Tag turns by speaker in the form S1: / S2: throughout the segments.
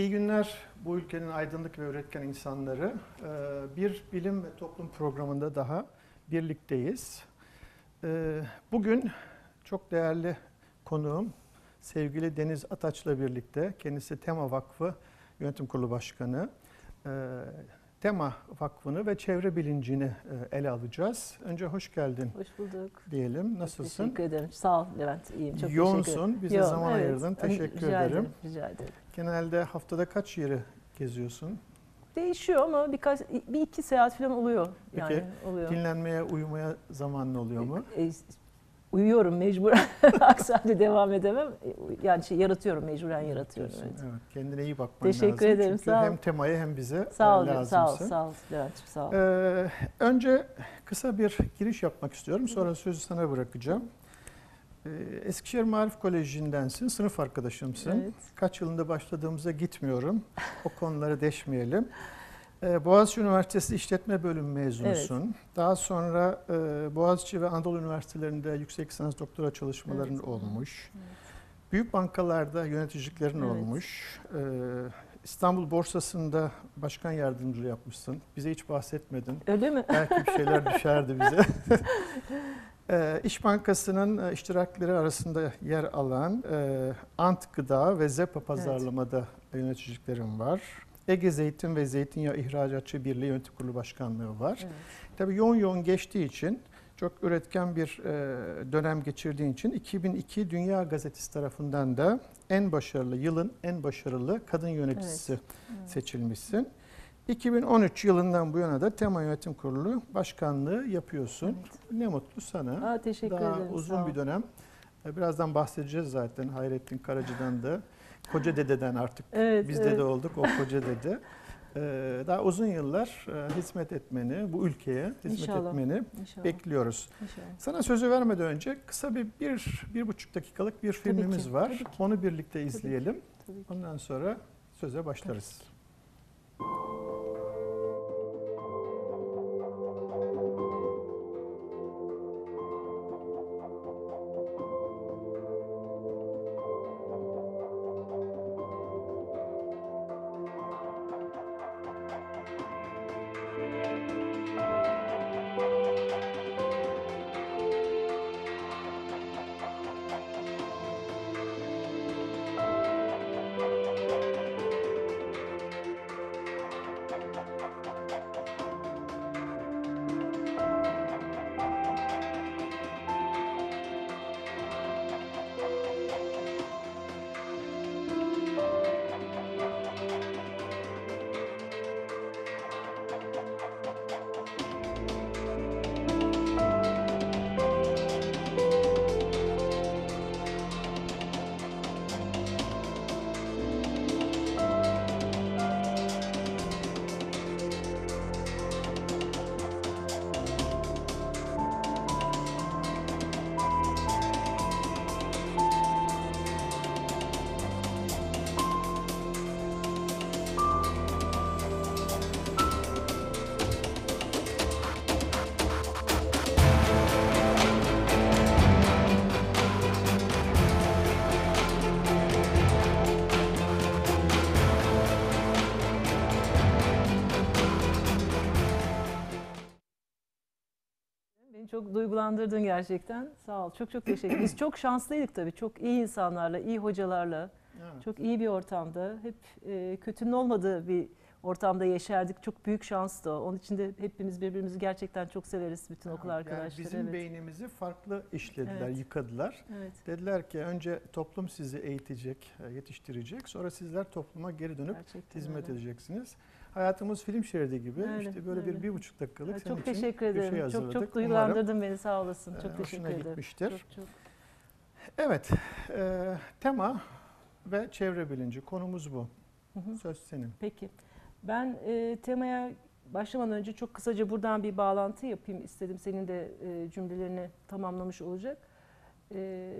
S1: İyi günler bu ülkenin aydınlık ve üretken insanları. Ee, Bir bilim ve toplum programında daha birlikteyiz. Ee, Bugün çok değerli konuğum sevgili Deniz Ataç'la birlikte kendisi Tema Vakfı Yönetim Kurulu Başkanı. Tema Vakfı'nı ve çevre bilincini e, ele alacağız. Önce hoş geldin
S2: Hoş bulduk.
S1: diyelim. Nasılsın?
S2: Teşekkür ederim. Sağ ol Levent. İyiyim. Çok teşekkür
S1: Yoğunsun.
S2: ederim.
S1: Bize
S2: Yoğun,
S1: zaman
S2: evet.
S1: ayırdın. Teşekkür
S2: rica
S1: ederim.
S2: Rica ederim.
S1: Genelde haftada kaç yeri geziyorsun?
S2: Değişiyor ama birkaç bir iki seyahat falan oluyor. Yani
S1: Peki,
S2: oluyor.
S1: Dinlenmeye, uyumaya zamanın oluyor mu?
S2: E, uyuyorum mecburen. Aksi halde devam edemem. Yani şey yaratıyorum mecburen yaratıyorum. Evet.
S1: Evet. Kendine iyi bakman
S2: Teşekkür
S1: lazım.
S2: ederim,
S1: Çünkü
S2: sağ ol.
S1: hem temaya hem bize
S2: Sağ
S1: e,
S2: ol,
S1: lazımsın.
S2: sağ ol, sağ ol Levent'ciğim sağ ol.
S1: Ee, önce kısa bir giriş yapmak istiyorum. Sonra sözü sana bırakacağım. Ee, Eskişehir Marif Koleji'ndensin, sınıf arkadaşımsın.
S2: Evet.
S1: Kaç yılında başladığımıza gitmiyorum. O konuları deşmeyelim. Ee, Boğaziçi Üniversitesi İşletme Bölümü mezunusun. Daha sonra e, Boğaziçi ve Anadolu Üniversitelerinde yüksek lisans doktora çalışmaların
S2: Evet.
S1: olmuş. Büyük bankalarda yöneticiliklerin
S2: Evet.
S1: olmuş. Ee, İstanbul Borsası'nda başkan yardımcılığı yapmışsın. Bize hiç bahsetmedin.
S2: Öyle mi?
S1: Belki bir şeyler düşerdi bize. Ee, İş Bankası'nın e, iştirakleri arasında yer alan e, Ant Gıda ve Zepa Pazarlama'da yöneticiliklerim var. Ege Zeytin ve Zeytinyağı İhracatçı Birliği Yönetim Kurulu Başkanlığı var.
S2: Evet.
S1: Tabii yoğun yoğun geçtiği için çok üretken bir e, dönem geçirdiğin için 2002 Dünya Gazetesi tarafından da en başarılı, yılın en başarılı kadın yöneticisi
S2: Evet.
S1: seçilmişsin. 2013 yılından bu yana da Tema Yönetim Kurulu Başkanlığı yapıyorsun. Ne mutlu sana.
S2: Aa, teşekkür
S1: Daha
S2: ederim.
S1: uzun bir dönem. E, Birazdan bahsedeceğiz zaten Hayrettin Karacı'dan da. Koca dededen artık
S2: Evet,
S1: biz
S2: evet.
S1: dede olduk, o koca dede. E, Daha uzun yıllar e, hizmet etmeni, bu ülkeye hizmet
S2: İnşallah.
S1: etmeni
S2: İnşallah.
S1: bekliyoruz.
S2: İnşallah.
S1: Sana sözü vermeden önce kısa bir, bir, bir buçuk dakikalık bir
S2: Tabii
S1: filmimiz
S2: ki,
S1: var.
S2: tabii ki.
S1: Onu birlikte izleyelim.
S2: Tabii ki.
S1: Ondan sonra söze başlarız.
S2: Beni çok duygulandırdın gerçekten. Sağ ol. Çok çok teşekkür Biz çok şanslıydık tabii. Çok iyi insanlarla, iyi hocalarla,
S1: Evet.
S2: çok iyi bir ortamda. Hep e, kötünün olmadığı bir ortamda yaşardık. Çok büyük şanstı o. Onun için de hepimiz birbirimizi gerçekten çok severiz bütün okul
S1: Yani
S2: arkadaşları.
S1: bizim
S2: evet.
S1: beynimizi farklı işlediler,
S2: Evet.
S1: yıkadılar.
S2: evet.
S1: Dediler ki önce toplum sizi eğitecek, e, yetiştirecek. Sonra sizler topluma geri dönüp
S2: Gerçekten
S1: hizmet
S2: öyle.
S1: edeceksiniz. Hayatımız film şeridi gibi.
S2: Öyle,
S1: işte böyle bir
S2: öyle.
S1: bir buçuk dakikalık
S2: Evet,
S1: senin
S2: çok
S1: için
S2: teşekkür
S1: bir şey
S2: ederim. çok
S1: hazırladık.
S2: çok duygulandırdın beni sağ olasın.
S1: Umarım,
S2: Çok
S1: e,
S2: teşekkür ederim.
S1: gitmiştir.
S2: Çok, çok.
S1: Evet, e, tema ve çevre bilinci konumuz bu.
S2: Hı hı.
S1: Söz senin.
S2: Peki. Ben e, temaya başlamadan önce çok kısaca buradan bir bağlantı yapayım istedim. Senin de e, cümlelerini tamamlamış olacak. E,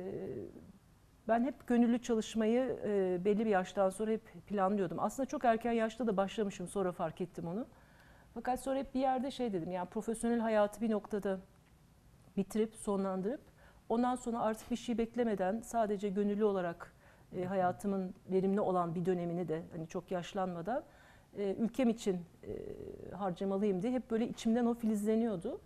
S2: ben hep gönüllü çalışmayı e, belli bir yaştan sonra hep planlıyordum. Aslında çok erken yaşta da başlamışım sonra fark ettim onu. Fakat sonra hep bir yerde şey dedim yani profesyonel hayatı bir noktada bitirip sonlandırıp ondan sonra artık bir şey beklemeden sadece gönüllü olarak e, hayatımın verimli olan bir dönemini de hani çok yaşlanmadan e, ülkem için e, harcamalıyım diye hep böyle içimden o filizleniyordu.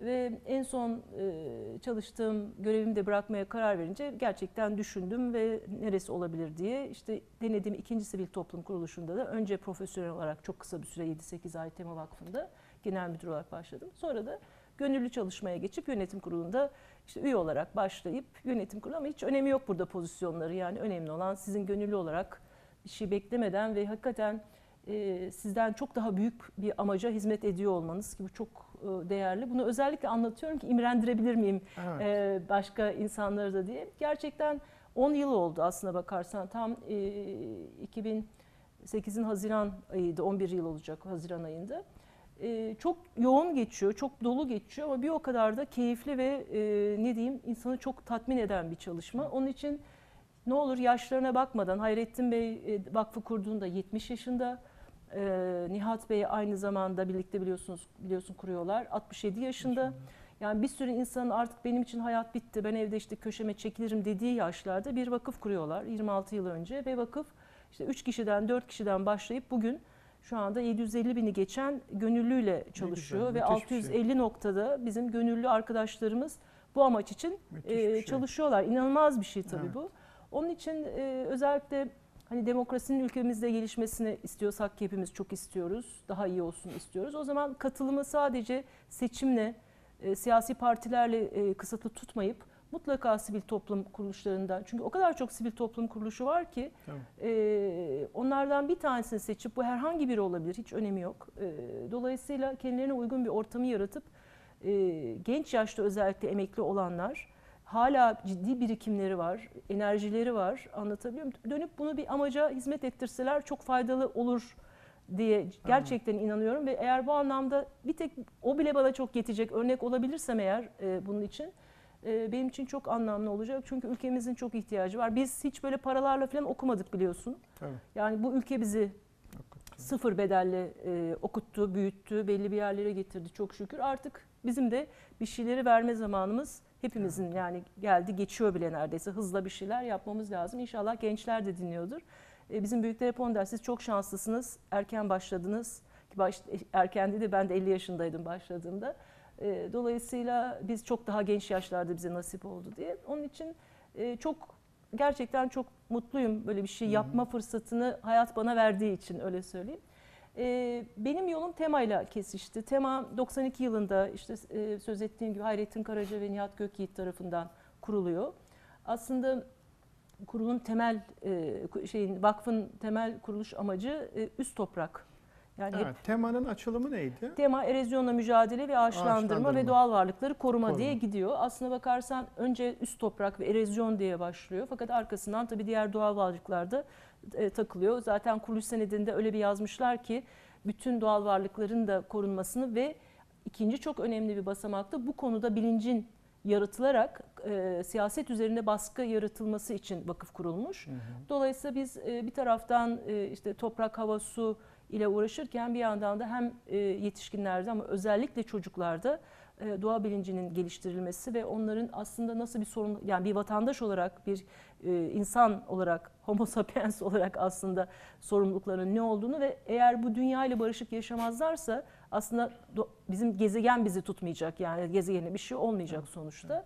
S2: Ve en son e, çalıştığım görevimi de bırakmaya karar verince gerçekten düşündüm ve neresi olabilir diye işte denediğim ikinci sivil toplum kuruluşunda da önce profesyonel olarak çok kısa bir süre 7-8 ay Tema Vakfı'nda genel müdür olarak başladım. Sonra da gönüllü çalışmaya geçip yönetim kurulunda işte üye olarak başlayıp yönetim kurulu ama hiç önemi yok burada pozisyonları yani önemli olan sizin gönüllü olarak şey beklemeden ve hakikaten e, sizden çok daha büyük bir amaca hizmet ediyor olmanız ki bu çok e, değerli. Bunu özellikle anlatıyorum ki imrendirebilir miyim
S1: Evet.
S2: e, başka insanları da diye. Gerçekten 10 yıl oldu aslına bakarsan tam e, 2008'in Haziran ayıydı 11 yıl olacak Haziran ayında. E, çok yoğun geçiyor, çok dolu geçiyor ama bir o kadar da keyifli ve e, ne diyeyim insanı çok tatmin eden bir çalışma. Onun için ne olur yaşlarına bakmadan Hayrettin Bey e, vakfı kurduğunda 70 yaşında. E, Nihat Bey aynı zamanda birlikte biliyorsunuz biliyorsun kuruyorlar 67 yaşında. Yani bir sürü insanın artık benim için hayat bitti, ben evde işte köşeme çekilirim dediği yaşlarda bir vakıf kuruyorlar 26 yıl önce ve vakıf işte 3 kişiden 4 kişiden başlayıp bugün şu anda 750 bini geçen gönüllüyle çalışıyor ve
S1: müthiş bir şey.
S2: 650 noktada bizim gönüllü arkadaşlarımız bu amaç için e,
S1: bir şey.
S2: çalışıyorlar. İnanılmaz bir şey tabii
S1: Evet.
S2: bu. Onun için e, özellikle hani demokrasinin ülkemizde gelişmesini istiyorsak ki hepimiz çok istiyoruz. Daha iyi olsun istiyoruz. O zaman katılımı sadece seçimle, e, siyasi partilerle e, kısıtlı tutmayıp mutlaka sivil toplum kuruluşlarından çünkü o kadar çok sivil toplum kuruluşu var ki e, onlardan bir tanesini seçip bu herhangi biri olabilir hiç önemi yok. E, dolayısıyla kendilerine uygun bir ortamı yaratıp e, genç yaşta özellikle emekli olanlar hala ciddi birikimleri var, enerjileri var anlatabiliyor muyum? Dönüp bunu bir amaca hizmet ettirseler çok faydalı olur diye gerçekten inanıyorum ve eğer bu anlamda bir tek o bile bana çok yetecek örnek olabilirsem eğer e, bunun için e, benim için çok anlamlı olacak. Çünkü ülkemizin çok ihtiyacı var. Biz hiç böyle paralarla falan okumadık biliyorsun.
S1: Tabii.
S2: Yani bu ülke bizi
S1: Hakikaten.
S2: sıfır bedelle e, okuttu, büyüttü, belli bir yerlere getirdi çok şükür. Artık bizim de bir şeyleri verme zamanımız hepimizin yani geldi geçiyor bile neredeyse hızla bir şeyler yapmamız lazım. İnşallah gençler de dinliyordur. E, bizim büyükler hep onu der, siz çok şanslısınız, erken başladınız. Ki baş, erken dedi ben de 50 yaşındaydım başladığımda. E, dolayısıyla biz çok daha genç yaşlarda bize nasip oldu diye. Onun için e, çok gerçekten çok mutluyum böyle bir şey yapma fırsatını hayat bana verdiği için öyle söyleyeyim. Ee, benim yolum temayla kesişti. Tema 92 yılında işte e, söz ettiğim gibi Hayrettin Karaca ve Nihat Gökyiğit tarafından kuruluyor. Aslında kurulun temel e, şeyin vakfın temel kuruluş amacı e, üst toprak. Yani hep
S1: Evet. Temanın açılımı neydi?
S2: Tema erozyonla mücadele ve ağaçlandırma,
S1: Ağaçlandırma.
S2: ve doğal varlıkları koruma,
S1: Koruma.
S2: diye gidiyor. Aslına bakarsan önce üst toprak ve erozyon diye başlıyor. Fakat arkasından tabii diğer doğal varlıklar da e, takılıyor. Zaten kuruluş senedinde öyle bir yazmışlar ki bütün doğal varlıkların da korunmasını ve ikinci çok önemli bir basamakta bu konuda bilincin yaratılarak e, siyaset üzerinde baskı yaratılması için vakıf kurulmuş.
S1: Hı hı.
S2: Dolayısıyla biz e, bir taraftan e, işte toprak, hava, su ile uğraşırken bir yandan da hem e, yetişkinlerde ama özellikle çocuklarda e, doğa bilincinin geliştirilmesi ve onların aslında nasıl bir sorun yani bir vatandaş olarak bir e, insan olarak homo sapiens olarak aslında sorumluluklarının ne olduğunu ve eğer bu dünya ile barışık yaşamazlarsa aslında bizim gezegen bizi tutmayacak yani gezegene bir şey olmayacak sonuçta.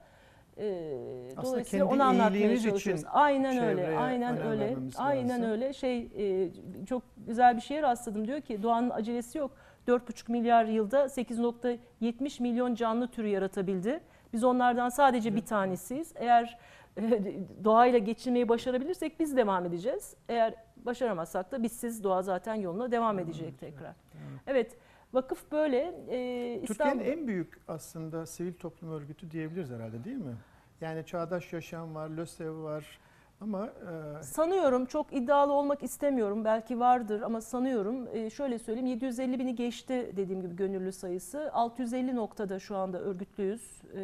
S2: E,
S1: Aslında
S2: dolayısıyla
S1: kendi
S2: onu anlatmaya
S1: iyiliğimiz
S2: çalışıyoruz.
S1: için
S2: Aynen öyle,
S1: çevreye
S2: aynen
S1: önem
S2: öyle,
S1: vermemiz
S2: aynen
S1: lazım.
S2: öyle. Şey e, çok güzel bir şeye rastladım diyor ki doğanın acelesi yok. 4,5 milyar yılda 8.70 milyon canlı türü yaratabildi. Biz onlardan sadece bir tanesiyiz. Eğer e, doğayla geçinmeyi başarabilirsek biz devam edeceğiz. Eğer başaramazsak da bizsiz doğa zaten yoluna devam edecek tekrar. Evet, vakıf böyle. E,
S1: Türkiye'nin en büyük aslında sivil toplum örgütü diyebiliriz herhalde değil mi? Yani Çağdaş Yaşam var, LÖSEV var ama e,
S2: Sanıyorum çok iddialı olmak istemiyorum. Belki vardır ama sanıyorum e, şöyle söyleyeyim 750 bini geçti dediğim gibi gönüllü sayısı. 650 noktada şu anda örgütlüyüz E,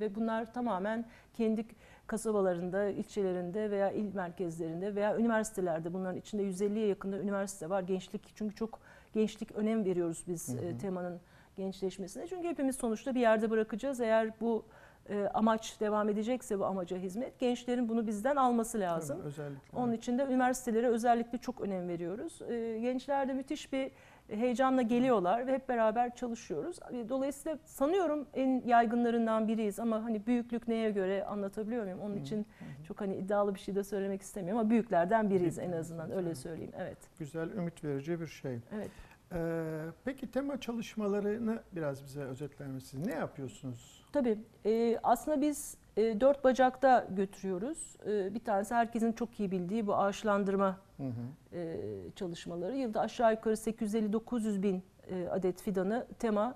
S2: ve bunlar tamamen kendi kasabalarında, ilçelerinde veya il merkezlerinde veya üniversitelerde bunların içinde 150'ye yakında üniversite var. Gençlik çünkü çok gençlik önem veriyoruz biz
S1: Hı hı.
S2: e, temanın gençleşmesine. Çünkü hepimiz sonuçta bir yerde bırakacağız. Eğer bu e, amaç devam edecekse bu amaca hizmet gençlerin bunu bizden alması lazım.
S1: Tabii, özellikle.
S2: Onun için de üniversitelere özellikle çok önem veriyoruz. Ee, Gençler de müthiş bir heyecanla geliyorlar ve hep beraber çalışıyoruz. Dolayısıyla sanıyorum en yaygınlarından biriyiz ama hani büyüklük neye göre anlatabiliyor muyum? Onun için çok hani iddialı bir şey de söylemek istemiyorum ama büyüklerden biriyiz en azından öyle söyleyeyim. Evet.
S1: Güzel, ümit verici bir şey.
S2: Evet.
S1: Ee, peki tema çalışmalarını biraz bize özetler misiniz? Ne yapıyorsunuz?
S2: Tabii. Ee, aslında biz e, dört bacakta götürüyoruz. Ee, bir tanesi herkesin çok iyi bildiği bu ağaçlandırma
S1: Hı hı.
S2: e, çalışmaları. Yılda aşağı yukarı 850-900 bin e, adet fidanı tema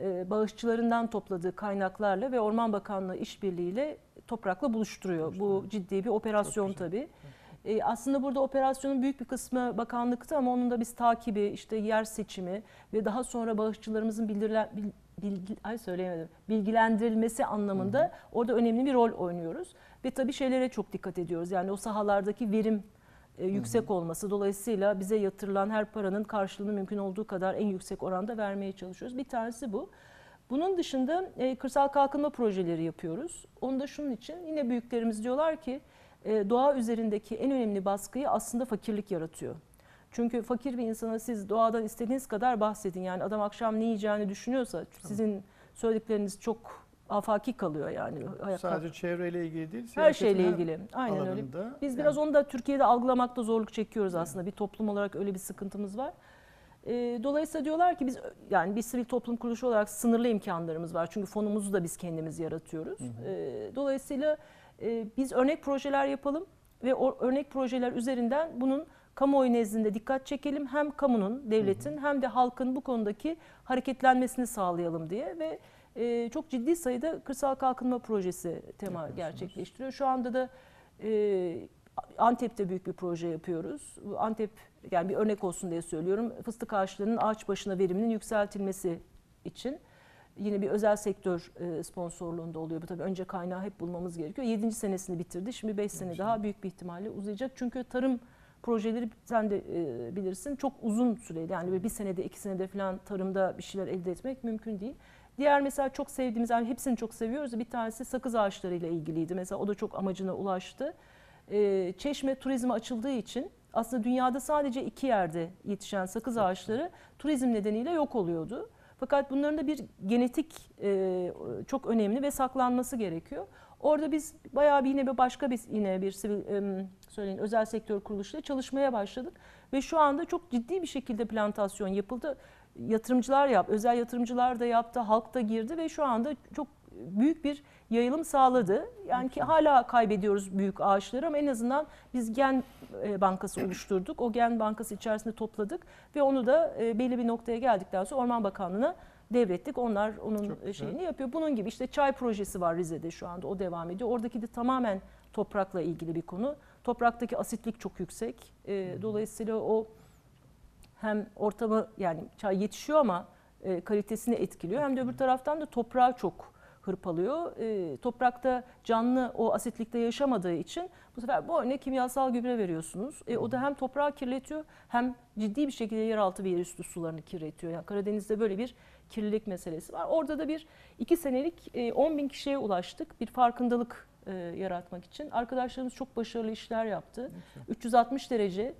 S2: e, bağışçılarından topladığı kaynaklarla ve Orman Bakanlığı işbirliğiyle toprakla buluşturuyor. Bu ciddi bir operasyon tabii. E, aslında burada operasyonun büyük bir kısmı bakanlıkta ama onun da biz takibi, işte yer seçimi ve daha sonra bağışçılarımızın bildirilen, bil- bilgi, ay söyleyemedim, bilgilendirilmesi anlamında orada önemli bir rol oynuyoruz. Ve tabii şeylere çok dikkat ediyoruz. Yani o sahalardaki verim e, yüksek olması. Dolayısıyla bize yatırılan her paranın karşılığını mümkün olduğu kadar en yüksek oranda vermeye çalışıyoruz. Bir tanesi bu. Bunun dışında e, kırsal kalkınma projeleri yapıyoruz. Onu da şunun için yine büyüklerimiz diyorlar ki e, doğa üzerindeki en önemli baskıyı aslında fakirlik yaratıyor. Çünkü fakir bir insana siz doğadan istediğiniz kadar bahsedin. Yani adam akşam ne yiyeceğini düşünüyorsa sizin söyledikleriniz çok afaki kalıyor yani. Ayak-
S1: Sadece çevreyle ilgili değil,
S2: her şeyle ilgili. Aynen öyle. Biz
S1: Yani
S2: biraz onu da Türkiye'de algılamakta zorluk çekiyoruz aslında. Bir toplum olarak öyle bir sıkıntımız var. Ee, Dolayısıyla diyorlar ki biz yani bir sivil toplum kuruluşu olarak sınırlı imkanlarımız var. Çünkü fonumuzu da biz kendimiz yaratıyoruz. Ee, Dolayısıyla e, biz örnek projeler yapalım ve o örnek projeler üzerinden bunun kamuoyu nezdinde dikkat çekelim. Hem kamunun, devletin hem de halkın bu konudaki hareketlenmesini sağlayalım diye ve e, çok ciddi sayıda kırsal kalkınma projesi tema gerçekleştiriyor. Şu anda da e, Antep'te büyük bir proje yapıyoruz. Antep yani bir örnek olsun diye söylüyorum. Fıstık ağaçlarının ağaç başına veriminin yükseltilmesi için yine bir özel sektör e, sponsorluğunda oluyor. Bu tabii önce kaynağı hep bulmamız gerekiyor. 7. senesini bitirdi. Şimdi 5 sene daha büyük bir ihtimalle uzayacak. Çünkü tarım projeleri sen de e, bilirsin çok uzun süreli. Yani bir senede iki senede falan tarımda bir şeyler elde etmek mümkün değil. Diğer mesela çok sevdiğimiz, yani hepsini çok seviyoruz. Bir tanesi sakız ağaçlarıyla ilgiliydi. Mesela o da çok amacına ulaştı. Ee, Çeşme turizme açıldığı için aslında dünyada sadece iki yerde yetişen sakız ağaçları turizm nedeniyle yok oluyordu. Fakat bunların da bir genetik e, çok önemli ve saklanması gerekiyor. Orada biz bayağı bir yine bir başka bir yine bir sivil söyleyin özel sektör kuruluşuyla çalışmaya başladık ve şu anda çok ciddi bir şekilde plantasyon yapıldı. Yatırımcılar yap, özel yatırımcılar da yaptı, halk da girdi ve şu anda çok büyük bir yayılım sağladı. Yani ki hala kaybediyoruz büyük ağaçları ama en azından biz gen e, bankası oluşturduk. O gen bankası içerisinde topladık ve onu da e, belli bir noktaya geldikten sonra Orman Bakanlığı'na devrettik. Onlar onun
S1: Çok güzel.
S2: şeyini yapıyor. Bunun gibi işte çay projesi var Rize'de şu anda o devam ediyor. Oradaki de tamamen toprakla ilgili bir konu. Topraktaki asitlik çok yüksek. E, dolayısıyla o hem ortamı yani çay yetişiyor ama e, kalitesini etkiliyor. Hem de öbür taraftan da toprağı çok hırpalıyor. E, toprakta canlı o asitlikte yaşamadığı için bu sefer bu örneğe kimyasal gübre veriyorsunuz. E, o da hem toprağı kirletiyor hem ciddi bir şekilde yeraltı ve yerüstü sularını kirletiyor. Yani Karadeniz'de böyle bir kirlilik meselesi var. Orada da bir iki senelik e, 10 bin kişiye ulaştık. Bir farkındalık e, yaratmak için. Arkadaşlarımız çok başarılı işler yaptı. 360 derece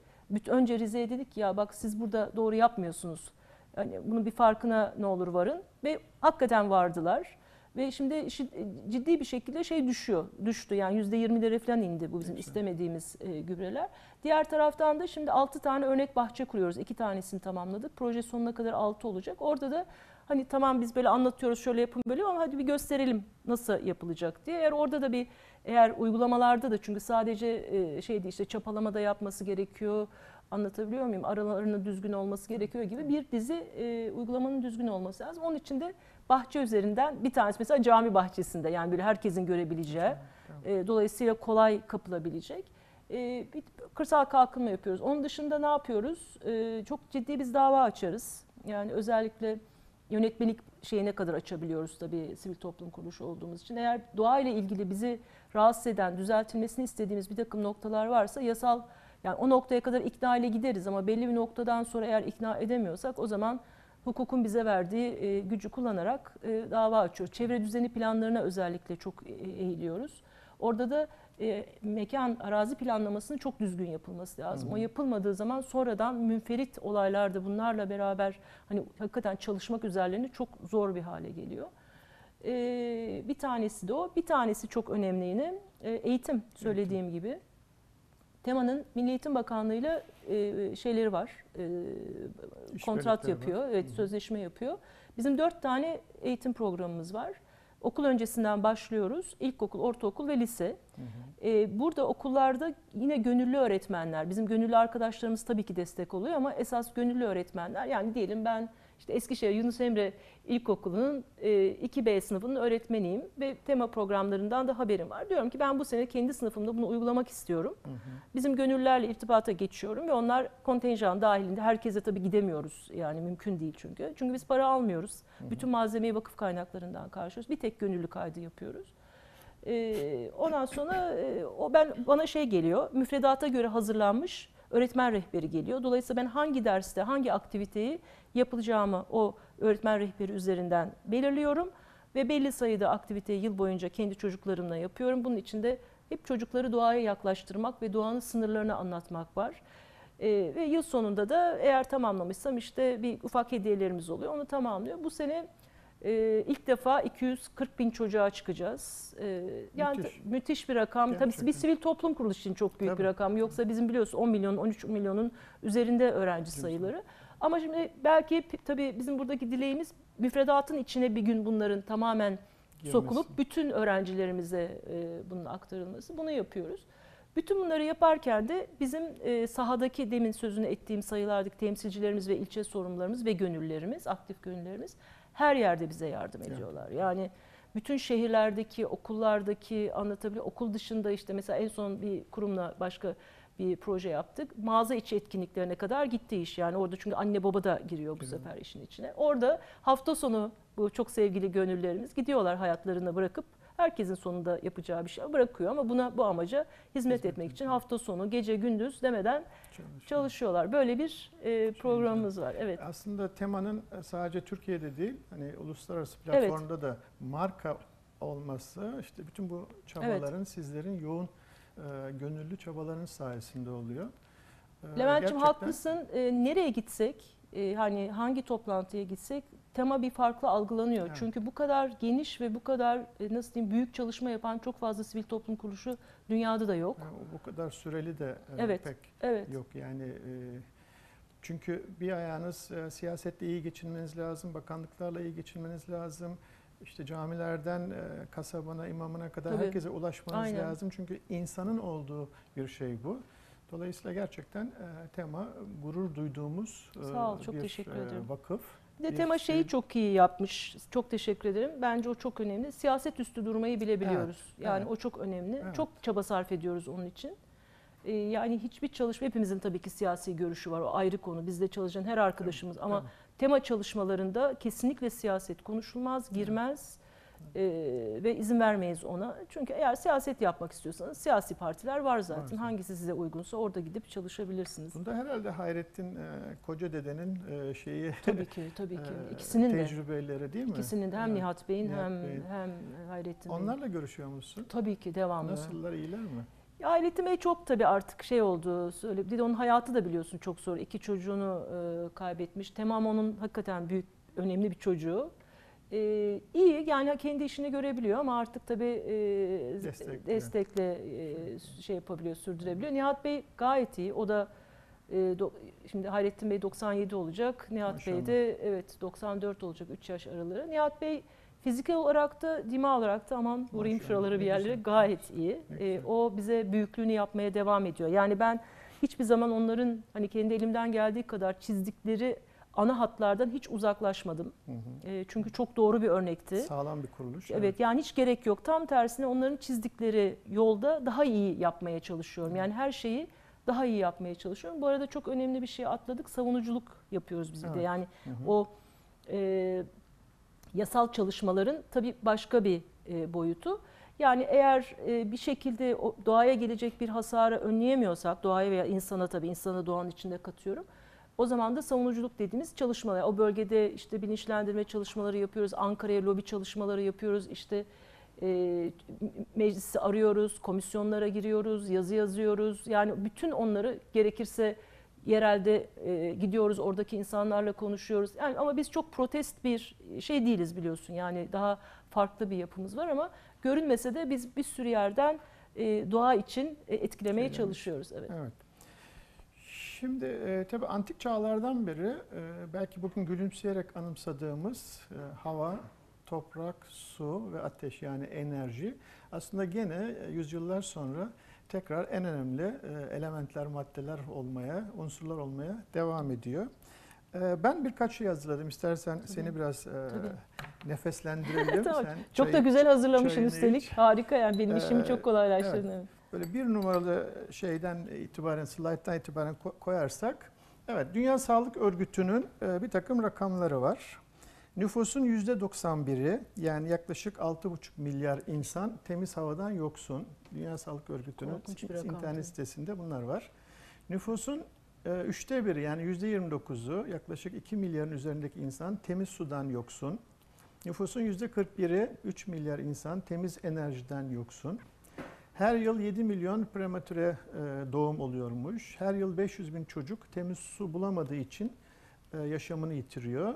S2: önce Rize'ye dedik ya bak siz burada doğru yapmıyorsunuz. Yani bunun bir farkına ne olur varın ve hakikaten vardılar. Ve şimdi şi- ciddi bir şekilde şey düşüyor. Düştü yani %20'lere falan indi bu bizim istemediğimiz e, gübreler. Diğer taraftan da şimdi 6 tane örnek bahçe kuruyoruz. 2 tanesini tamamladık. Proje sonuna kadar 6 olacak. Orada da hani tamam biz böyle anlatıyoruz şöyle yapın böyle ama hadi bir gösterelim nasıl yapılacak diye. Eğer orada da bir eğer uygulamalarda da çünkü sadece e, şeydi işte çapalamada yapması gerekiyor. Anlatabiliyor muyum? Aralarının düzgün olması gerekiyor gibi bir dizi e, uygulamanın düzgün olması lazım. Onun için de bahçe üzerinden bir tanesi mesela cami bahçesinde yani böyle herkesin görebileceği. e, dolayısıyla kolay kapılabilecek. E, bir kırsal kalkınma yapıyoruz. Onun dışında ne yapıyoruz? E, çok ciddi biz dava açarız. Yani özellikle yönetmelik şeyine kadar açabiliyoruz tabii sivil toplum kuruluşu olduğumuz için. Eğer doğayla ilgili bizi rahatsız eden, düzeltilmesini istediğimiz bir takım noktalar varsa yasal yani o noktaya kadar ikna ile gideriz ama belli bir noktadan sonra eğer ikna edemiyorsak o zaman hukukun bize verdiği e, gücü kullanarak e, dava açıyoruz. Çevre düzeni planlarına özellikle çok e- eğiliyoruz. Orada da e, mekan arazi planlamasının çok düzgün yapılması lazım.
S1: Hı hı.
S2: O yapılmadığı zaman sonradan münferit olaylarda bunlarla beraber hani hakikaten çalışmak üzerlerine çok zor bir hale geliyor. E, bir tanesi de o. Bir tanesi çok önemli yine e, eğitim söylediğim gibi. Tema'nın Milli Eğitim Bakanlığı'yla e, şeyleri var. e, kontrat yapıyor.
S1: var.
S2: Evet,
S1: hı.
S2: sözleşme yapıyor. Bizim dört tane eğitim programımız var. Okul öncesinden başlıyoruz. İlkokul, ortaokul ve lise.
S1: Hı hı.
S2: Ee, burada okullarda yine gönüllü öğretmenler, bizim gönüllü arkadaşlarımız tabii ki destek oluyor ama esas gönüllü öğretmenler. Yani diyelim ben işte Eskişehir Yunus Emre İlkokulu'nun e, 2B sınıfının öğretmeniyim ve tema programlarından da haberim var. Diyorum ki ben bu sene kendi sınıfımda bunu uygulamak istiyorum.
S1: Hı hı.
S2: Bizim gönüllülerle irtibata geçiyorum ve onlar kontenjan dahilinde herkese tabii gidemiyoruz. Yani mümkün değil çünkü. Çünkü biz para almıyoruz.
S1: Hı hı.
S2: Bütün malzemeyi vakıf kaynaklarından karşılıyoruz. Bir tek gönüllü kaydı yapıyoruz. Ee, ondan sonra e, o ben bana şey geliyor. Müfredata göre hazırlanmış öğretmen rehberi geliyor. Dolayısıyla ben hangi derste hangi aktiviteyi yapılacağımı o öğretmen rehberi üzerinden belirliyorum ve belli sayıda aktiviteyi yıl boyunca kendi çocuklarımla yapıyorum. Bunun içinde hep çocukları doğaya yaklaştırmak ve doğanın sınırlarını anlatmak var. Ee, ve yıl sonunda da eğer tamamlamışsam işte bir ufak hediyelerimiz oluyor. Onu tamamlıyor. Bu sene e, ilk defa 240 bin çocuğa çıkacağız. Ee, yani
S1: Müthiş.
S2: müthiş. bir rakam. Tabii
S1: Gerçekten.
S2: bir sivil toplum kuruluşu için çok büyük bir
S1: Tabii.
S2: rakam. Yoksa bizim biliyorsun 10 milyon, 13 milyonun üzerinde öğrenci
S1: Diyorsun.
S2: sayıları. Ama şimdi belki tabii bizim buradaki dileğimiz müfredatın içine bir gün bunların tamamen sokulup
S1: Girmesi.
S2: bütün öğrencilerimize e, bunun aktarılması. Bunu yapıyoruz. Bütün bunları yaparken de bizim e, sahadaki demin sözünü ettiğim sayılardaki temsilcilerimiz ve ilçe sorumlularımız ve gönüllerimiz, aktif gönüllerimiz her yerde bize yardım
S1: Evet.
S2: ediyorlar. Yani bütün şehirlerdeki, okullardaki anlatabiliyor. Okul dışında işte mesela en son bir kurumla başka bir proje yaptık. Mağaza içi etkinliklerine kadar gitti iş. Yani orada çünkü anne baba da giriyor bu sefer işin içine. Orada hafta sonu bu çok sevgili gönüllerimiz gidiyorlar hayatlarını bırakıp herkesin sonunda yapacağı bir şey bırakıyor ama buna bu amaca hizmet
S1: Hizmet
S2: etmek için hafta sonu gece gündüz demeden
S1: Çalışıyor.
S2: çalışıyorlar. Böyle bir e, programımız var. Evet.
S1: Aslında temanın sadece Türkiye'de değil, hani uluslararası platformda da marka olması, işte bütün bu çabaların sizlerin yoğun e, gönüllü çabaların sayesinde oluyor. E,
S2: Levent'ciğim
S1: gerçekten-
S2: haklısın. E, nereye gitsek, e, hani hangi toplantıya gitsek tema bir farklı algılanıyor.
S1: Evet.
S2: Çünkü bu kadar geniş ve bu kadar e, nasıl diyeyim büyük çalışma yapan çok fazla sivil toplum kuruluşu dünyada da yok.
S1: Yani bu kadar süreli de e,
S2: Evet.
S1: pek
S2: Evet.
S1: yok yani. e, çünkü bir ayağınız siyasetle iyi geçinmeniz lazım, bakanlıklarla iyi geçinmeniz lazım. İşte camilerden kasabana, imamına kadar
S2: Tabii.
S1: herkese ulaşmanız
S2: Aynen.
S1: lazım. Çünkü insanın olduğu bir şey bu. Dolayısıyla gerçekten tema gurur duyduğumuz
S2: Sağ ol, çok
S1: bir
S2: teşekkür
S1: e,
S2: ederim.
S1: vakıf.
S2: De tema şeyi çok iyi yapmış. Çok teşekkür ederim. Bence o çok önemli. Siyaset üstü durmayı bilebiliyoruz.
S1: Evet,
S2: yani
S1: evet.
S2: o çok önemli.
S1: Evet.
S2: Çok çaba sarf ediyoruz onun için. Ee, yani hiçbir çalışma hepimizin tabii ki siyasi görüşü var. O ayrı konu. Bizde çalışan her arkadaşımız ama
S1: Tabii.
S2: tema çalışmalarında kesinlikle siyaset konuşulmaz, girmez. Ee, ve izin vermeyiz ona. Çünkü eğer siyaset yapmak istiyorsanız siyasi partiler var zaten.
S1: zaten.
S2: Hangisi size uygunsa orada gidip çalışabilirsiniz.
S1: Bunda herhalde Hayrettin e, Koca Dede'nin e, şeyi
S2: Tabii ki, tabii ki.
S1: e,
S2: İkisinin de.
S1: tecrübeleri değil mi?
S2: İkisinin de hem
S1: Evet.
S2: Nihat Bey'in
S1: Nihat
S2: hem
S1: Bey'in.
S2: hem Hayrettin Bey'in.
S1: Onlarla görüşüyor musun?
S2: Tabii ki devamlı.
S1: Nasıllar, iyiler mi?
S2: Ya Hayrettin Bey çok tabii artık şey oldu. Söyle, bir de onun hayatı da biliyorsun çok zor. İki çocuğunu e, kaybetmiş. Tamam onun hakikaten büyük, önemli bir çocuğu. E, iyi yani kendi işini görebiliyor ama artık tabii e,
S1: Destekli.
S2: destekle e, şey yapabiliyor, sürdürebiliyor. Nihat Bey gayet iyi. O da e, do- şimdi Hayrettin Bey 97 olacak. Nihat
S1: Maşallah.
S2: Bey de evet 94 olacak 3 yaş araları. Nihat Bey fiziksel olarak da dima olarak da aman vurayım
S1: Maşallah,
S2: şuraları bir yerlere gayet iyi. E, o bize büyüklüğünü yapmaya devam ediyor. Yani ben hiçbir zaman onların hani kendi elimden geldiği kadar çizdikleri ana hatlardan hiç uzaklaşmadım.
S1: Hı hı.
S2: E, çünkü çok doğru bir örnekti.
S1: Sağlam bir kuruluş.
S2: Evet yani hiç gerek yok. Tam tersine onların çizdikleri yolda daha iyi yapmaya çalışıyorum. Yani her şeyi daha iyi yapmaya çalışıyorum. Bu arada çok önemli bir şey atladık. Savunuculuk yapıyoruz biz de.
S1: Evet.
S2: Yani
S1: Hı hı.
S2: o e, yasal çalışmaların tabii başka bir e, boyutu. Yani eğer e, bir şekilde doğaya gelecek bir hasarı önleyemiyorsak, doğaya veya insana tabii insanı doğanın içinde katıyorum. O zaman da savunuculuk dediğimiz çalışmalar. O bölgede işte bilinçlendirme çalışmaları yapıyoruz. Ankara'ya lobi çalışmaları yapıyoruz. İşte e, meclisi arıyoruz, komisyonlara giriyoruz, yazı yazıyoruz. Yani bütün onları gerekirse yerelde e, gidiyoruz, oradaki insanlarla konuşuyoruz. Yani ama biz çok protest bir şey değiliz biliyorsun. Yani daha farklı bir yapımız var ama görünmese de biz bir sürü yerden e, doğa için e, etkilemeye
S1: Etkilemek.
S2: çalışıyoruz. Evet.
S1: Evet. Şimdi e, tabii antik çağlardan beri e, belki bugün gülümseyerek anımsadığımız e, hava, toprak, su ve ateş yani enerji aslında gene e, yüzyıllar sonra tekrar en önemli e, elementler, maddeler olmaya, unsurlar olmaya devam ediyor. E, ben birkaç şey hazırladım. İstersen seni biraz e,
S2: Tabii.
S1: nefeslendirelim.
S2: Tamam.
S1: Sen
S2: Çok da
S1: çayı-
S2: güzel hazırlamışsın üstelik.
S1: iç.
S2: Harika yani benim işimi
S1: Ee,
S2: çok kolaylaştırdın. evet.
S1: Böyle bir numaralı şeyden itibaren, slayttan itibaren ko- koyarsak, evet Dünya Sağlık Örgütü'nün e, bir takım rakamları var. Nüfusun %91'i yani yaklaşık 6,5 milyar insan temiz havadan yoksun. Dünya Sağlık Örgütü'nün internet sitesinde bunlar var. Nüfusun e, üçte biri yani %29'u yaklaşık 2 milyarın üzerindeki insan temiz sudan yoksun. Nüfusun %41'i 3 milyar insan temiz enerjiden yoksun. Her yıl 7 milyon prematüre e, doğum oluyormuş. Her yıl 500 bin çocuk temiz su bulamadığı için e, yaşamını yitiriyor.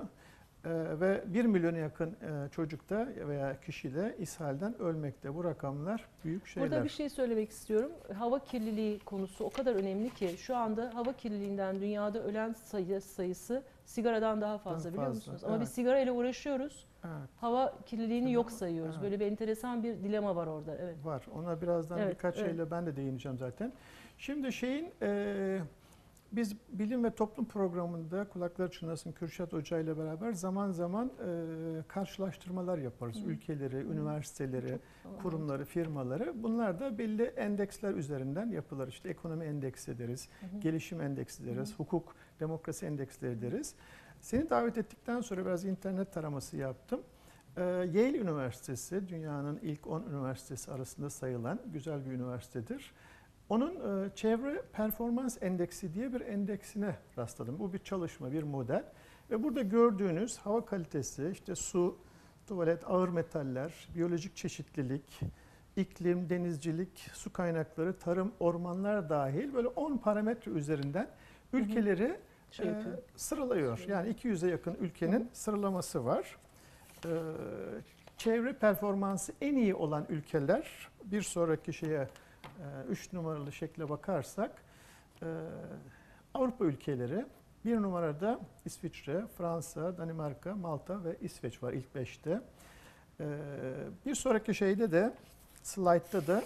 S1: E, Ve 1 milyona yakın e, çocuk da veya kişi de ishalden ölmekte. Bu rakamlar büyük şeyler.
S2: Burada bir şey söylemek istiyorum. Hava kirliliği konusu o kadar önemli ki şu anda hava kirliliğinden dünyada ölen sayı, sayısı sigaradan daha fazla
S1: Daha
S2: biliyor
S1: fazla,
S2: musunuz? Ama
S1: evet.
S2: biz sigara ile uğraşıyoruz.
S1: Evet,
S2: Hava kirliliğini yok sayıyoruz.
S1: Evet.
S2: Böyle bir enteresan bir dilema var orada. Evet.
S1: var. Ona birazdan
S2: Evet,
S1: birkaç
S2: evet.
S1: şeyle ben de değineceğim zaten. Şimdi şeyin e, biz bilim ve toplum programında kulakları çınlasın Kürşat Hoca ile beraber zaman zaman e, karşılaştırmalar yaparız.
S2: Hı.
S1: Ülkeleri, üniversiteleri,
S2: Tamam.
S1: kurumları, firmaları. Bunlar da belli endeksler üzerinden yapılır. İşte ekonomi endeksi deriz,
S2: Hı hı.
S1: gelişim endeksi deriz,
S2: Hı.
S1: hukuk, demokrasi endeksleri deriz. Seni davet ettikten sonra biraz internet taraması yaptım. Ee, Yale Üniversitesi dünyanın ilk 10 üniversitesi arasında sayılan güzel bir üniversitedir. Onun e, çevre performans endeksi diye bir endeksine rastladım. Bu bir çalışma, bir model. Ve burada gördüğünüz hava kalitesi, işte su, tuvalet, ağır metaller, biyolojik çeşitlilik, iklim, denizcilik, su kaynakları, tarım, ormanlar dahil böyle 10 parametre üzerinden
S2: hı.
S1: ülkeleri
S2: Şey
S1: e, sıralıyor.
S2: Sıralıyor.
S1: Yani 200'e yakın ülkenin sıralaması var. E, çevre performansı en iyi olan ülkeler bir sonraki şeye 3 numaralı şekle bakarsak e, Avrupa ülkeleri bir numarada İsviçre, Fransa, Danimarka, Malta ve İsveç var ilk 5'te. Bir sonraki şeyde de slaytta da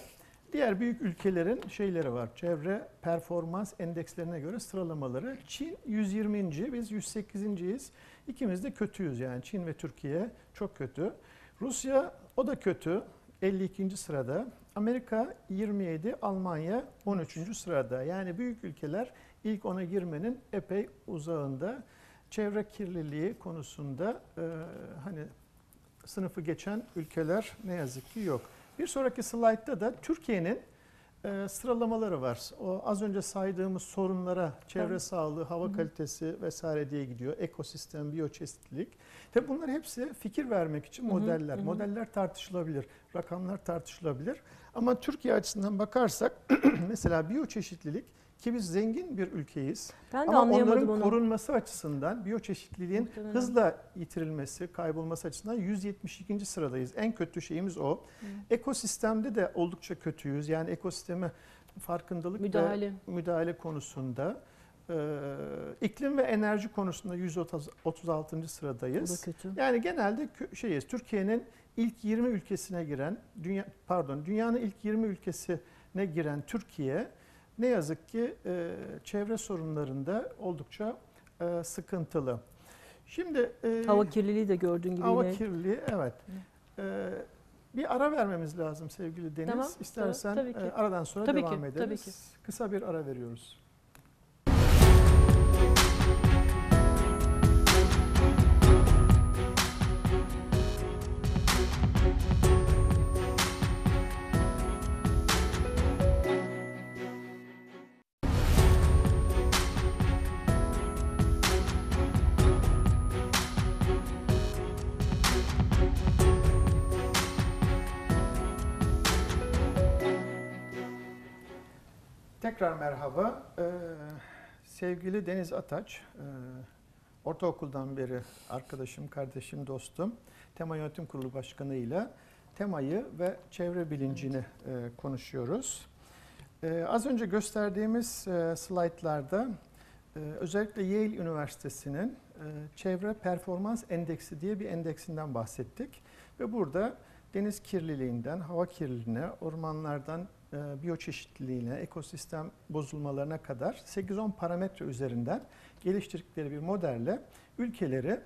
S1: diğer büyük ülkelerin şeyleri var. Çevre performans endekslerine göre sıralamaları. Çin 120. biz 108.yiz. İkimiz de kötüyüz yani Çin ve Türkiye çok kötü. Rusya o da kötü 52. sırada. Amerika 27, Almanya 13. sırada. Yani büyük ülkeler ilk ona girmenin epey uzağında. Çevre kirliliği konusunda e, hani sınıfı geçen ülkeler ne yazık ki yok. Bir sonraki slaytta da Türkiye'nin e, sıralamaları var. O az önce saydığımız sorunlara çevre
S2: Tabii.
S1: sağlığı, hava
S2: Hı
S1: kalitesi vesaire diye gidiyor. Ekosistem, biyoçeşitlilik. Tabii bunlar hepsi fikir vermek için modeller.
S2: hı hı.
S1: Modeller tartışılabilir, rakamlar tartışılabilir. Ama Türkiye açısından bakarsak mesela biyoçeşitlilik ki biz zengin bir ülkeyiz.
S2: Ben de
S1: Ama onların
S2: onu.
S1: korunması açısından biyoçeşitliliğin
S2: Muhtemelen.
S1: hızla yitirilmesi, kaybolması açısından 172. sıradayız. En kötü şeyimiz o. Ekosistemde de oldukça kötüyüz. Yani ekosisteme farkındalık
S2: Müdahale.
S1: ve müdahale konusunda. Ee, iklim ve enerji konusunda 136.
S2: Bu da
S1: sıradayız.
S2: kötü.
S1: Yani genelde şeyiz. Türkiye'nin ilk 20 ülkesine giren, dünya pardon, dünyanın ilk 20 ülkesine giren Türkiye ne yazık ki e, çevre sorunlarında oldukça e, sıkıntılı. Şimdi e,
S2: Hava kirliliği de gördüğün gibi
S1: hava
S2: yine.
S1: kirliliği evet. E, bir ara vermemiz lazım sevgili Deniz.
S2: Tamam,
S1: İstersen
S2: tabii ki.
S1: e, aradan sonra
S2: Tabii
S1: devam
S2: ki,
S1: ederiz.
S2: tabii ki.
S1: Kısa bir ara veriyoruz. Tekrar merhaba. Ee, sevgili Deniz Ataç, e, ortaokuldan beri arkadaşım, kardeşim, dostum. Tema Yönetim Kurulu Başkanı ile temayı ve çevre bilincini e, konuşuyoruz. E, az önce gösterdiğimiz e, slaytlarda e, özellikle Yale Üniversitesi'nin e, Çevre Performans Endeksi diye bir endeksinden bahsettik. Ve burada deniz kirliliğinden, hava kirliliğine, ormanlardan biyoçeşitliliğine, ekosistem bozulmalarına kadar 8-10 parametre üzerinden geliştirdikleri bir modelle ülkeleri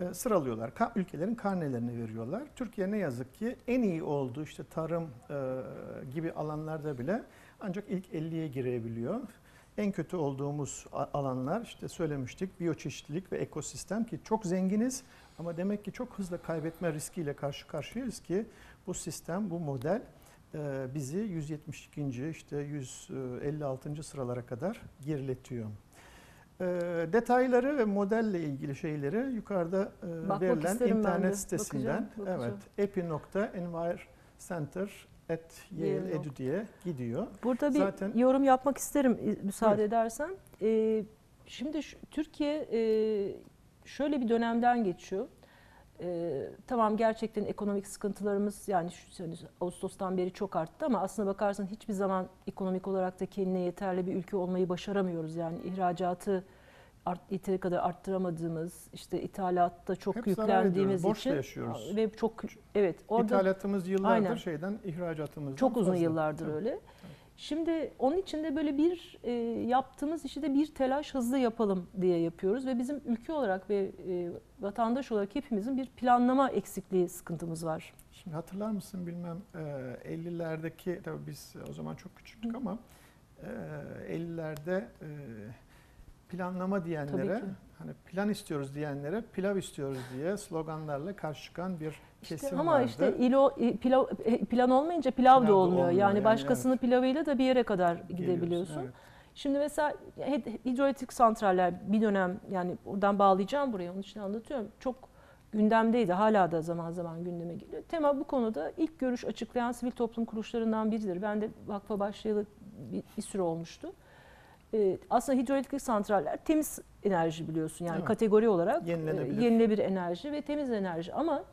S1: e, sıralıyorlar. Ka- ülkelerin karnelerini veriyorlar. Türkiye ne yazık ki en iyi olduğu işte tarım e, gibi alanlarda bile ancak ilk 50'ye girebiliyor. En kötü olduğumuz alanlar işte söylemiştik biyoçeşitlilik ve ekosistem ki çok zenginiz ama demek ki çok hızlı kaybetme riskiyle karşı karşıyayız ki bu sistem, bu model e, bizi 172. işte 156. sıralara kadar geriletiyor. E, Detayları ve modelle ilgili şeyleri yukarıda e,
S2: Bakmak
S1: verilen internet sitesinden
S2: Bakacağım, bakacağım.
S1: evet epi.envirecenter@yale.edu diye gidiyor.
S2: Burada bir
S1: Zaten-
S2: yorum yapmak isterim e, müsaade
S1: Buyur.
S2: edersen. Ee, şimdi şu- Türkiye e, şöyle bir dönemden geçiyor. Ee, tamam gerçekten ekonomik sıkıntılarımız yani şu, yani Ağustos'tan beri çok arttı ama aslına bakarsan hiçbir zaman ekonomik olarak da kendine yeterli bir ülke olmayı başaramıyoruz. Yani ihracatı art, yeteri kadar arttıramadığımız, işte ithalatta çok
S1: Hep
S2: yüklendiğimiz
S1: borçla
S2: için
S1: yaşıyoruz.
S2: ve çok evet orada
S1: İthalatımız yıllardır
S2: Aynen.
S1: şeyden, ihracatımızdan
S2: çok uzun
S1: fazla.
S2: yıllardır
S1: Evet.
S2: öyle. Şimdi onun için de böyle bir e, yaptığımız işi de bir telaş hızlı yapalım diye yapıyoruz ve bizim ülke olarak ve e, vatandaş olarak hepimizin bir planlama eksikliği sıkıntımız var.
S1: Şimdi hatırlar mısın bilmem e, 50'lerdeki tabii biz o zaman çok küçüktük ama e, 50'lerde e, planlama diyenlere. Hani plan istiyoruz diyenlere pilav istiyoruz diye sloganlarla karşı çıkan bir
S2: İşte
S1: kesim
S2: ama
S1: vardı.
S2: işte ilo, pilav, e, plan olmayınca pilav,
S1: Pilav
S2: da olmuyor.
S1: olmuyor
S2: Yani
S1: yani,
S2: başkasının pilavıyla da bir yere kadar gidebiliyorsun.
S1: evet.
S2: Şimdi mesela hidroelektrik santraller bir dönem yani oradan bağlayacağım buraya onun için anlatıyorum. Çok gündemdeydi. Hala da zaman zaman gündeme geliyor. Tema bu konuda ilk görüş açıklayan sivil toplum kuruluşlarından biridir. Ben de vakfa başlayalı bir, bir süre olmuştu. Ee, aslında hidroelektrik santraller temiz enerji biliyorsun. Yani kategori olarak
S1: Yenilenebilir.
S2: e, yenilebilir enerji ve temiz enerji. Ama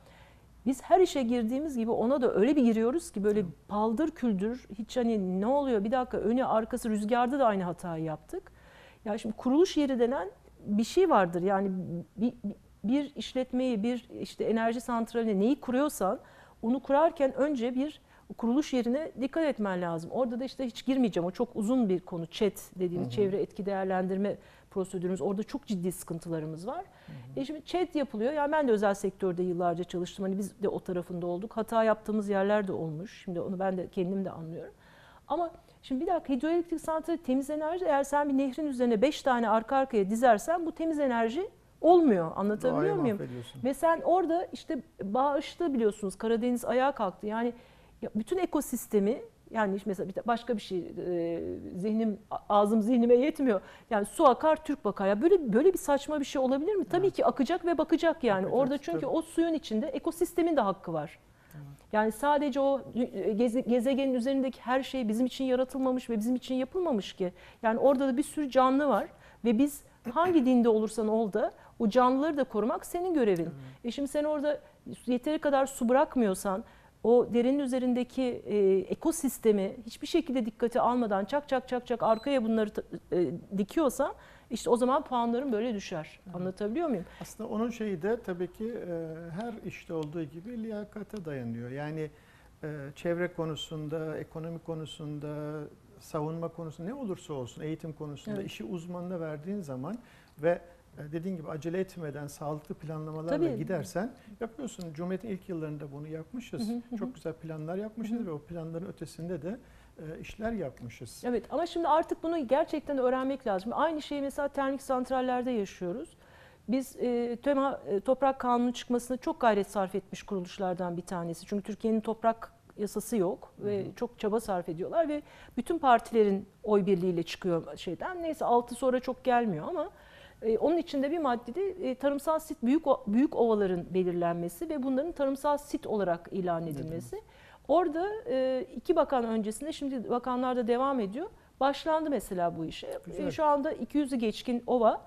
S2: biz her işe girdiğimiz gibi ona da öyle bir giriyoruz ki böyle paldır küldür hiç hani ne oluyor bir dakika önü arkası rüzgarda da aynı hatayı yaptık. Ya şimdi kuruluş yeri denen bir şey vardır. Yani bir, bir işletmeyi bir işte enerji santralini neyi kuruyorsan onu kurarken önce bir kuruluş yerine dikkat etmen lazım. Orada da işte hiç girmeyeceğim. O çok uzun bir konu. ÇED dediğimiz
S1: Hı hı.
S2: çevre etki değerlendirme prosedürümüz. Orada çok ciddi sıkıntılarımız var. E şimdi ÇED yapılıyor. Yani ben de özel sektörde yıllarca çalıştım. Hani biz de o tarafında olduk. Hata yaptığımız yerler de olmuş. Şimdi onu ben de kendim de anlıyorum. Ama şimdi bir dakika hidroelektrik santrali temiz enerji eğer sen bir nehrin üzerine 5 tane arka arkaya dizersen bu temiz enerji olmuyor. Anlatabiliyor
S1: Doğayı
S2: muyum? Ve sen orada işte bağışta biliyorsunuz Karadeniz ayağa kalktı. Yani ya bütün ekosistemi yani mesela bir başka bir şey e, zihnim ağzım zihnime yetmiyor. Yani su akar Türk bakar. Ya böyle böyle bir saçma bir şey olabilir mi? Tabii
S1: Evet.
S2: ki akacak ve bakacak yani.
S1: Akacak,
S2: Orada çünkü
S1: tabii.
S2: o suyun içinde ekosistemin de hakkı var. Yani sadece o geze- gezegenin üzerindeki her şey bizim için yaratılmamış ve bizim için yapılmamış ki. Yani orada da bir sürü canlı var ve biz hangi dinde olursan ol da o canlıları da korumak senin görevin. E şimdi sen orada yeteri kadar su bırakmıyorsan o derinin üzerindeki e, ekosistemi hiçbir şekilde dikkate almadan çak çak çak çak arkaya bunları e, dikiyorsan işte o zaman puanların böyle düşer. Anlatabiliyor muyum?
S1: Aslında onun şeyi de tabii ki e, her işte olduğu gibi liyakata dayanıyor. Yani e, çevre konusunda, ekonomi konusunda, savunma konusunda ne olursa olsun, eğitim konusunda
S2: Evet.
S1: işi uzmanına verdiğin zaman ve dediğin gibi acele etmeden sağlıklı planlamalarla
S2: Tabii.
S1: gidersen yapıyorsun. Cumhuriyet'in ilk yıllarında bunu yapmışız.
S2: Hı hı hı.
S1: Çok güzel planlar yapmışız ve o planların ötesinde de e, işler yapmışız.
S2: Evet ama şimdi artık bunu gerçekten öğrenmek lazım. Aynı şeyi mesela termik santrallerde yaşıyoruz. Biz e, TEMA e, toprak kanunu çıkmasına çok gayret sarf etmiş kuruluşlardan bir tanesi. Çünkü Türkiye'nin toprak yasası yok ve çok çaba sarf ediyorlar ve bütün partilerin oy birliğiyle çıkıyor şeyden. Neyse altı sonra çok gelmiyor ama e, onun içinde bir maddede e, tarımsal sit büyük büyük ovaların belirlenmesi ve bunların tarımsal sit olarak ilan edilmesi. Orada e, iki bakan öncesinde şimdi bakanlar da devam ediyor. başlandı mesela bu işe.
S1: Güzel.
S2: E, Şu anda 200'ü geçkin ova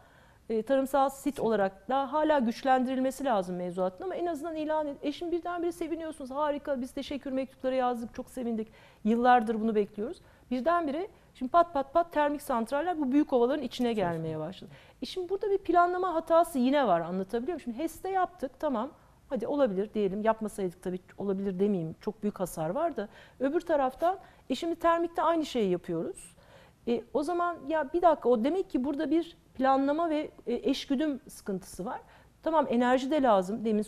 S2: e, tarımsal sit olarak daha hala güçlendirilmesi lazım mevzuatın ama en azından ilan et. Eşim birdenbire seviniyorsunuz. Harika biz teşekkür mektupları yazdık. Çok sevindik. Yıllardır bunu bekliyoruz. Birdenbire şimdi pat pat pat termik santraller bu büyük ovaların içine gelmeye başladı. E şimdi burada bir planlama hatası yine var anlatabiliyor muyum? Şimdi HES'te yaptık tamam. Hadi olabilir diyelim. Yapmasaydık tabii olabilir demeyeyim. Çok büyük hasar var da. Öbür taraftan e şimdi termikte aynı şeyi yapıyoruz. E, o zaman ya bir dakika o demek ki burada bir planlama ve e, eşgüdüm sıkıntısı var. Tamam enerji de lazım demin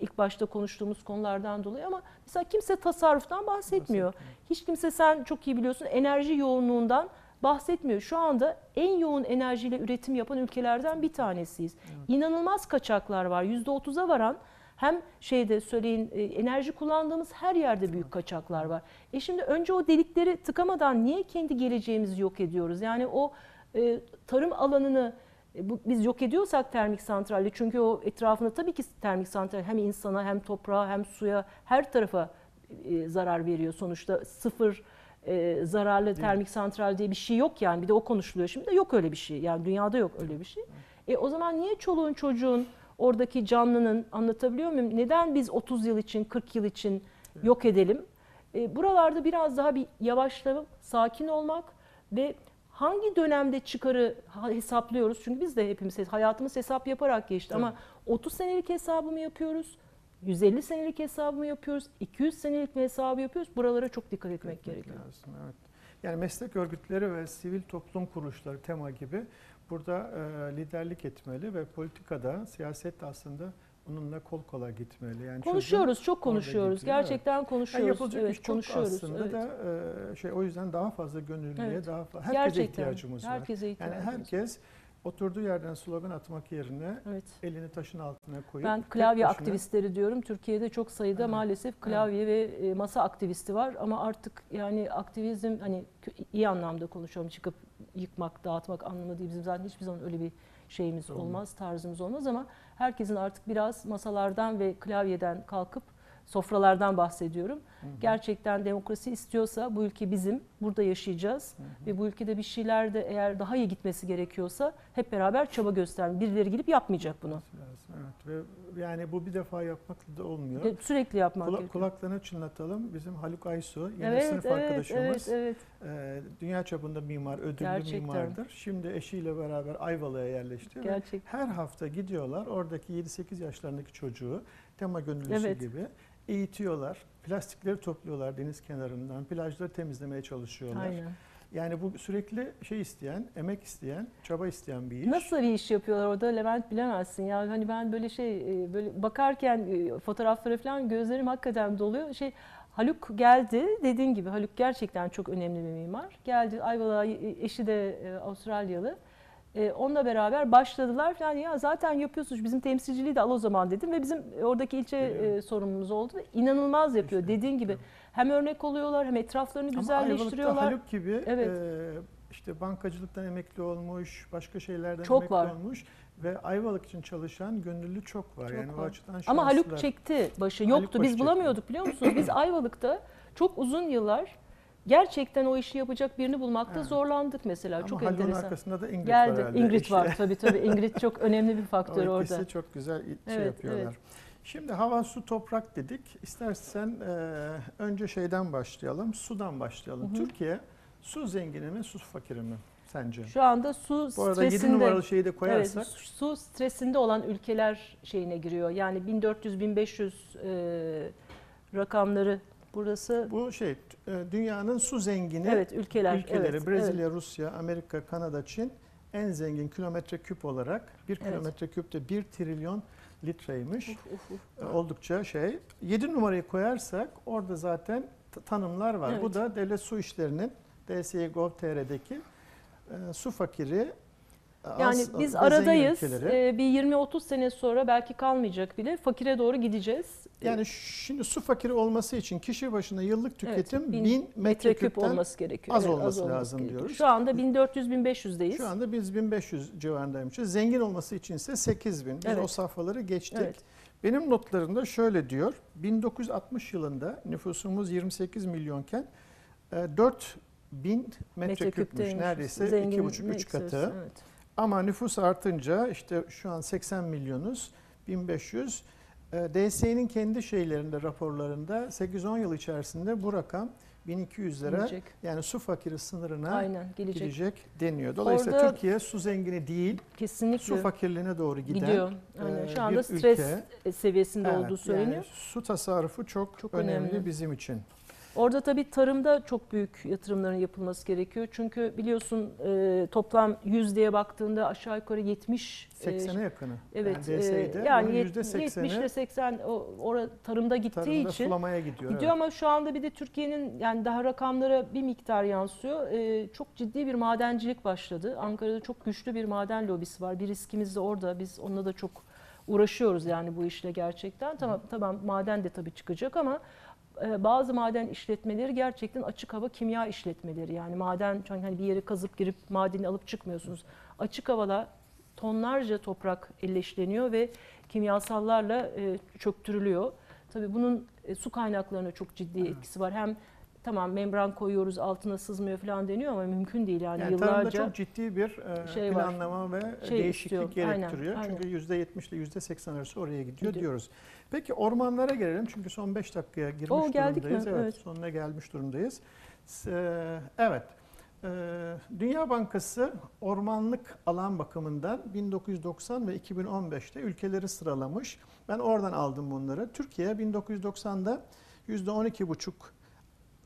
S2: ilk, başta konuştuğumuz konulardan dolayı ama mesela kimse tasarruftan bahsetmiyor. Hiç kimse sen çok iyi biliyorsun enerji yoğunluğundan bahsetmiyor. Şu anda en yoğun enerjiyle üretim yapan ülkelerden bir tanesiyiz. İnanılmaz kaçaklar var. %30'a varan hem şeyde söyleyin e, enerji kullandığımız her yerde büyük kaçaklar var. E şimdi önce o delikleri tıkamadan niye kendi geleceğimizi yok ediyoruz? Yani o e, tarım alanını bu, biz yok ediyorsak termik santralle çünkü o etrafında tabii ki termik santral hem insana hem toprağa hem suya her tarafa e, zarar veriyor. Sonuçta sıfır e, zararlı termik santral diye bir şey yok yani. Bir de o konuşuluyor şimdi de yok öyle bir şey. Yani dünyada yok öyle bir şey. E o zaman niye çoluğun çocuğun oradaki canlının anlatabiliyor muyum? Neden biz 30 yıl için 40 yıl için yok edelim? E, buralarda biraz daha bir yavaşlayıp sakin olmak ve hangi dönemde çıkarı hesaplıyoruz? Çünkü biz de hepimiz hayatımız hesap yaparak geçti ama 30 senelik hesabı mı yapıyoruz? 150 senelik hesabı mı yapıyoruz? 200 senelik mi hesabı yapıyoruz? Buralara çok dikkat etmek
S1: Etmek
S2: gerekiyor.
S1: lazım, evet. Yani meslek örgütleri ve sivil toplum kuruluşları tema gibi burada e, liderlik etmeli ve politikada, siyaset de aslında onunla kol kola gitmeli. Yani
S2: Konuşuyoruz, çok konuşuyoruz.
S1: evet.
S2: Gerçekten
S1: Yani
S2: konuşuyoruz.
S1: yapılacak
S2: evet,
S1: iş çok
S2: konuşuyoruz.
S1: aslında
S2: evet.
S1: da e, şey o yüzden daha fazla gönüllüye,
S2: Evet.
S1: daha fazla herkese
S2: Gerçekten.
S1: ihtiyacımız var.
S2: Herkese
S1: Yani
S2: ihtiyacımız var.
S1: herkes oturduğu yerden slogan atmak yerine
S2: Evet.
S1: elini taşın altına koyup
S2: Ben klavye
S1: başına-
S2: aktivistleri diyorum. Türkiye'de çok sayıda
S1: Evet.
S2: maalesef klavye ve e, masa aktivisti var ama artık yani aktivizm hani iyi anlamda konuşuyorum çıkıp yıkmak, dağıtmak anlamı değil. Bizim zaten hiçbir zaman öyle bir şeyimiz
S1: olmaz,
S2: tarzımız olmaz ama herkesin artık biraz masalardan ve klavyeden kalkıp sofralardan bahsediyorum.
S1: Hı hı.
S2: Gerçekten demokrasi istiyorsa bu ülke bizim, burada yaşayacağız
S1: Hı hı.
S2: ve bu ülkede bir şeyler de eğer daha iyi gitmesi gerekiyorsa hep beraber çaba gösterelim. Birileri gelip yapmayacak bunu.
S1: Evet ve yani bu bir defa yapmakla da olmuyor.
S2: Sürekli yapmak
S1: Kula-
S2: gerekiyor.
S1: kulaklarına çınlatalım. Bizim Haluk Aysu, yeni
S2: Evet,
S1: sınıf
S2: evet,
S1: arkadaşımız.
S2: evet, evet.
S1: e, dünya çapında mimar, ödüllü
S2: Gerçekten.
S1: mimardır. Şimdi eşiyle beraber Ayvalık'a yerleşti. ve
S2: Gerçek.
S1: Her hafta gidiyorlar. Oradaki 7-8 yaşlarındaki çocuğu tema gönüllüsü
S2: Evet.
S1: gibi eğitiyorlar. Plastikleri topluyorlar deniz kenarından. Plajları temizlemeye çalışıyorlar.
S2: Aynen.
S1: Yani bu sürekli şey isteyen, emek isteyen, çaba isteyen bir iş.
S2: Nasıl bir iş yapıyorlar orada Levent bilemezsin ya. Hani ben böyle şey e, böyle bakarken e, fotoğraflara falan gözlerim hakikaten doluyor. Şey Haluk geldi dediğin gibi Haluk gerçekten çok önemli bir mimar. Geldi Ayvalık'a e, eşi de Avustralyalı. E, onunla beraber başladılar falan ya zaten yapıyorsunuz bizim temsilciliği de al o zaman dedim ve bizim oradaki ilçe e, sorumlumuz oldu ve inanılmaz yapıyor
S1: İşte,
S2: dediğin gibi.
S1: evet.
S2: Hem örnek oluyorlar hem etraflarını
S1: Ama
S2: güzelleştiriyorlar.
S1: Ayvalık'ta Haluk gibi
S2: Evet.
S1: e, işte bankacılıktan emekli olmuş, başka şeylerden
S2: Çok
S1: emekli
S2: var.
S1: olmuş ve Ayvalık için çalışan gönüllü çok var.
S2: Çok
S1: yani o
S2: var.
S1: açıdan
S2: Ama Haluk
S1: şanslılar.
S2: çekti başı.
S1: Haluk
S2: Yoktu.
S1: başı
S2: Biz
S1: çekti.
S2: bulamıyorduk biliyor musunuz? Biz Ayvalık'ta çok uzun yıllar gerçekten o işi yapacak birini bulmakta
S1: Evet.
S2: zorlandık mesela.
S1: Ama
S2: çok enteresan.
S1: arkasında da Ingrid var
S2: Geldi.
S1: herhalde.
S2: Ingrid
S1: eşi.
S2: var tabii tabii. Ingrid çok önemli bir faktör
S1: o
S2: orada.
S1: çok güzel şey
S2: Evet,
S1: yapıyorlar.
S2: evet.
S1: Şimdi hava, su, toprak dedik. İstersen e, önce şeyden başlayalım, sudan başlayalım.
S2: Hı hı.
S1: Türkiye su zengini mi, su fakiri mi sence?
S2: Şu anda su
S1: Bu arada 7
S2: stresinde
S1: numaralı şeyi de
S2: Evet,
S1: koyarsak
S2: su stresinde olan ülkeler şeyine giriyor. Yani 1400-1500 e, rakamları burası.
S1: bu şey e, dünyanın su zengini
S2: Evet ülkeler.
S1: ülkeleri
S2: evet,
S1: Brezilya, Rusya, Amerika, Kanada, Çin en zengin kilometre küp olarak bir
S2: Evet.
S1: kilometre küpte 1 trilyon litreymiş.
S2: evet. Uf, uf, uf.
S1: E, Oldukça şey. 7 numarayı koyarsak orada zaten tanımlar var. Bu
S2: Evet.
S1: da devlet su işlerinin DSİ Gov.tr'deki e, su fakiri
S2: Yani
S1: az-
S2: biz aradayız. Ee, bir 20-30 sene sonra belki kalmayacak bile fakire doğru gideceğiz.
S1: yani şimdi su fakiri olması için kişi başına yıllık tüketim
S2: bin
S1: 1000
S2: metreküp
S1: metreküpten
S2: olması gerekiyor.
S1: az
S2: Evet,
S1: olması lazım
S2: gerekiyor.
S1: diyoruz.
S2: Şu anda 1400-1500'deyiz.
S1: Şu anda biz 1500 civarındaymışız. Zengin olması için ise 8000. Biz
S2: Evet.
S1: o safhaları geçtik.
S2: Evet.
S1: Benim notlarımda şöyle diyor. 1960 yılında nüfusumuz 28 milyonken 4 bin metreküpmüş.
S2: Metreküpteymiş.
S1: Neredeyse
S2: Zengin
S1: iki buçuk
S2: ne
S1: üç
S2: istersen,
S1: katı.
S2: evet.
S1: Ama nüfus artınca işte şu an 80 milyonuz, 1500. E, DSE'nin kendi şeylerinde, raporlarında 8-10 yıl içerisinde bu rakam 1200 lira
S2: Gelecek.
S1: yani su fakiri sınırına
S2: Aynen gelecek.
S1: gidecek deniyor. Dolayısıyla
S2: Orada-
S1: Türkiye su zengini değil,
S2: Kesinlikle
S1: su fakirliğine doğru giden
S2: gidiyor. Aynen.
S1: e,
S2: Şu anda
S1: bir
S2: stres
S1: ülke.
S2: seviyesinde
S1: Evet,
S2: olduğu söyleniyor.
S1: Yani su tasarrufu çok,
S2: Çok
S1: önemli,
S2: önemli.
S1: bizim için.
S2: Orada tabii tarımda çok büyük yatırımların yapılması gerekiyor. Çünkü biliyorsun e, toplam yüzdeye baktığında aşağı yukarı 70 e,
S1: 80'e yakını.
S2: Evet,
S1: yani
S2: e, yani
S1: bunun
S2: yet- 70 ile
S1: %80'i
S2: 80 o ora tarımda gittiği
S1: tarımda
S2: için
S1: sulamaya gidiyor.
S2: gidiyor
S1: evet.
S2: ama şu anda bir de Türkiye'nin yani daha rakamlara bir miktar yansıyor. E, çok ciddi bir madencilik başladı. Ankara'da çok güçlü bir maden lobisi var. Bir riskimiz de orada. Biz onunla da çok uğraşıyoruz yani bu işle gerçekten. Tamam tamam maden de tabii çıkacak ama e, bazı maden işletmeleri gerçekten açık hava kimya işletmeleri. Yani maden çünkü hani bir yere kazıp girip madeni alıp çıkmıyorsunuz. Açık havada tonlarca toprak elleşleniyor ve kimyasallarla e, çöktürülüyor. Tabii bunun e, su kaynaklarına çok ciddi etkisi var. Hem tamam membran koyuyoruz altına sızmıyor falan deniyor ama mümkün değil yani,
S1: Yani tarımda
S2: yıllarca.
S1: çok ciddi bir e,
S2: şey var.
S1: planlama ve
S2: Şey
S1: değişiklik
S2: istiyor. Aynen,
S1: gerektiriyor.
S2: aynen.
S1: Çünkü %70 ile %80 arası oraya gidiyor,
S2: Gidiyor.
S1: diyoruz. Peki ormanlara gelelim çünkü son 5 dakikaya girmiş
S2: Oo, geldik
S1: durumdayız.
S2: mi?
S1: Evet,
S2: Evet.
S1: sonuna gelmiş durumdayız. S- e, Evet. E, Dünya Bankası ormanlık alan bakımından 1990 ve 2015'te ülkeleri sıralamış. Ben oradan aldım bunları. Türkiye 1990'da %12,5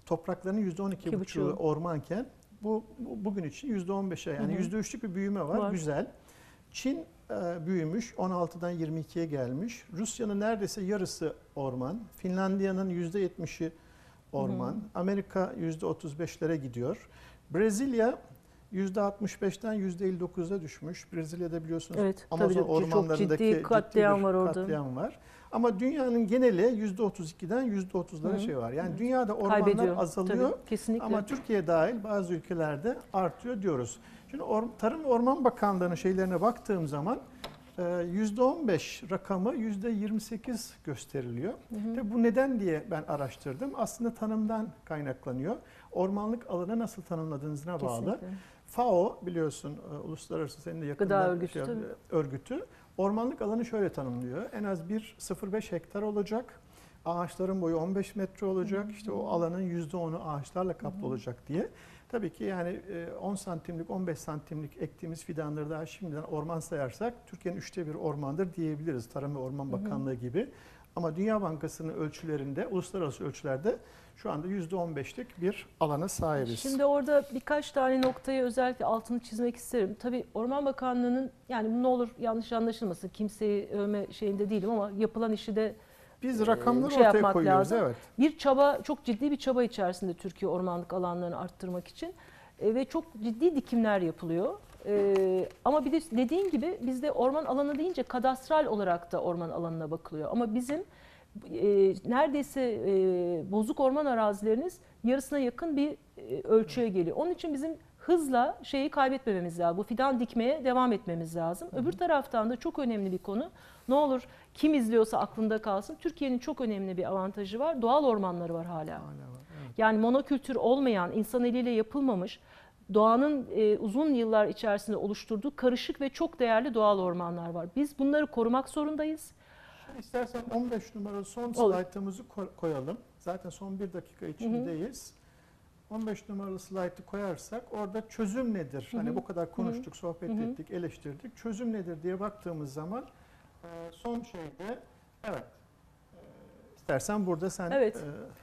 S1: topraklarının %12,5'u
S2: buçuğu.
S1: ormanken bu, bu bugün için %15'e yani
S2: Hı hı.
S1: %3'lük bir büyüme var.
S2: Var.
S1: Güzel. Çin e, büyümüş. 16'dan 22'ye gelmiş. Rusya'nın neredeyse yarısı orman. Finlandiya'nın %70'i orman.
S2: Hı hı.
S1: Amerika %35'lere gidiyor. Brezilya %65'ten %59'a düşmüş. Brezilya'da biliyorsunuz
S2: Evet, tabii
S1: Amazon
S2: çok
S1: ormanlarındaki
S2: ciddi katliam
S1: bir
S2: var orada.
S1: katliam var. Ama dünyanın geneli %32'den %30'lara
S2: Hı hı.
S1: şey var. Yani dünyada ormanlar
S2: Kaybediyor.
S1: azalıyor.
S2: Tabii, kesinlikle.
S1: Ama Türkiye dahil bazı ülkelerde artıyor diyoruz. Şimdi Or- Tarım Orman Bakanlığı'nın şeylerine baktığım zaman e, %15 rakamı %28 gösteriliyor.
S2: Hı hı.
S1: Tabii bu neden diye ben araştırdım. Aslında tanımdan kaynaklanıyor. Ormanlık alanı nasıl tanımladığınızına bağlı. FAO biliyorsun e, uluslararası senin de yakından
S2: Gıda örgütü, tabii.
S1: örgütü ormanlık alanı şöyle tanımlıyor. En az bir 0,5 hektar olacak. Ağaçların boyu 15 metre olacak. İşte o alanın %10'u ağaçlarla kaplı olacak diye. Tabii ki yani e, 10 santimlik 15 santimlik ektiğimiz fidanları daha şimdiden orman sayarsak Türkiye'nin üçte bir ormandır diyebiliriz. Tarım ve Orman Bakanlığı gibi. Ama Dünya Bankası'nın ölçülerinde, uluslararası ölçülerde şu anda %15'lik bir alana sahibiz.
S2: Şimdi orada birkaç tane noktayı özellikle altını çizmek isterim. Tabii Orman Bakanlığı'nın yani ne olur yanlış anlaşılmasın kimseyi övme şeyinde değilim ama yapılan işi de
S1: Biz rakamları
S2: şey
S1: ortaya koyuyoruz.
S2: lazım.
S1: Evet.
S2: bir çaba, çok ciddi bir çaba içerisinde Türkiye ormanlık alanlarını arttırmak için E, ve çok ciddi dikimler yapılıyor. E, ama bir de dediğin gibi bizde orman alanı deyince kadastral olarak da orman alanına bakılıyor. Ama bizim e, neredeyse e, bozuk orman arazileriniz yarısına yakın bir e, ölçüye geliyor. Onun için bizim hızla şeyi kaybetmememiz lazım. Bu fidan dikmeye devam etmemiz lazım. Öbür taraftan da çok önemli bir konu. Ne olur kim izliyorsa aklında kalsın. Türkiye'nin çok önemli bir avantajı var. Doğal ormanları var hala.
S1: Hala var. Evet.
S2: Yani monokültür olmayan, insan eliyle yapılmamış, doğanın e, uzun yıllar içerisinde oluşturduğu karışık ve çok değerli doğal ormanlar var. Biz bunları korumak zorundayız.
S1: İstersen 15 numaralı son slaytımızı ko- koyalım. Zaten son bir dakika içindeyiz. 15 numaralı slaytı koyarsak orada çözüm nedir?
S2: Hı hı.
S1: Hani bu kadar konuştuk, sohbet
S2: Hı hı.
S1: ettik, eleştirdik. Çözüm nedir diye baktığımız zaman e, son şeyde evet istersen burada sen
S2: Evet.
S1: e,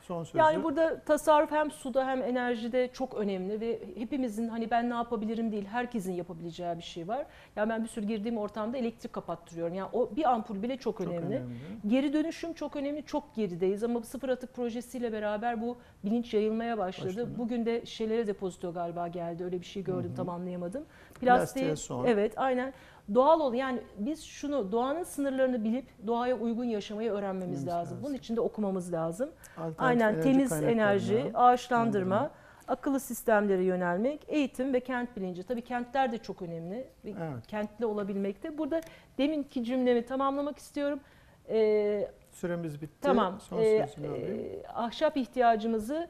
S1: son sözü
S2: Yani burada tasarruf hem suda hem enerjide çok önemli ve hepimizin hani ben ne yapabilirim değil herkesin yapabileceği bir şey var. Ya ben bir sürü girdiğim ortamda elektrik kapattırıyorum. Yani o bir ampul bile çok,
S1: çok
S2: önemli.
S1: önemli.
S2: Geri dönüşüm çok önemli, çok gerideyiz ama bu sıfır atık projesiyle beraber bu bilinç yayılmaya başladı.
S1: Başladı.
S2: Bugün de şişelere depozito galiba geldi. Öyle bir şey gördüm
S1: Hı hı.
S2: tam anlayamadım.
S1: Plastiğe
S2: Plastiği,
S1: son.
S2: evet aynen. Doğal ol yani biz şunu doğanın sınırlarını bilip doğaya uygun yaşamayı öğrenmemiz
S1: Bilmemiz
S2: lazım.
S1: lazım.
S2: Bunun için de okumamız lazım.
S1: Alternatif
S2: Aynen
S1: enerji
S2: temiz enerji, ağaçlandırma,
S1: yönlendirme.
S2: akıllı sistemlere yönelmek, eğitim ve kent bilinci. Tabii kentler de çok önemli. ve
S1: Evet.
S2: Kentli olabilmekte. Burada deminki cümlemi tamamlamak istiyorum. Ee,
S1: Süremiz bitti.
S2: tamam.
S1: Son
S2: Ee, e, ahşap ihtiyacımızı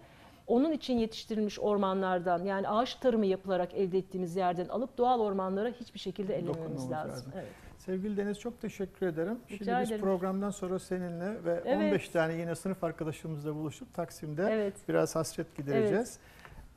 S2: onun için yetiştirilmiş ormanlardan yani ağaç tarımı yapılarak elde ettiğimiz yerden alıp doğal ormanlara hiçbir şekilde ellememiz lazım.
S1: lazım.
S2: Evet.
S1: Sevgili Deniz çok teşekkür ederim.
S2: Rica
S1: Şimdi biz
S2: ederim.
S1: programdan sonra seninle ve
S2: Evet.
S1: 15 tane yine sınıf arkadaşımızla buluşup Taksim'de
S2: Evet.
S1: biraz hasret gidereceğiz.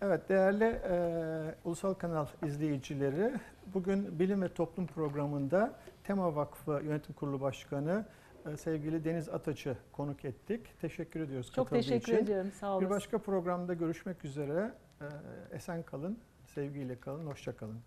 S1: Evet, değerli e, Ulusal Kanal izleyicileri, bugün Bilim ve Toplum programında Tema Vakfı Yönetim Kurulu Başkanı ee, sevgili Deniz Ataç'ı konuk ettik. Teşekkür ediyoruz
S2: Çok teşekkür
S1: için.
S2: ediyorum. Sağ
S1: olun.
S2: Bir
S1: başka programda görüşmek üzere. Ee, esen kalın, sevgiyle kalın, hoşça kalın.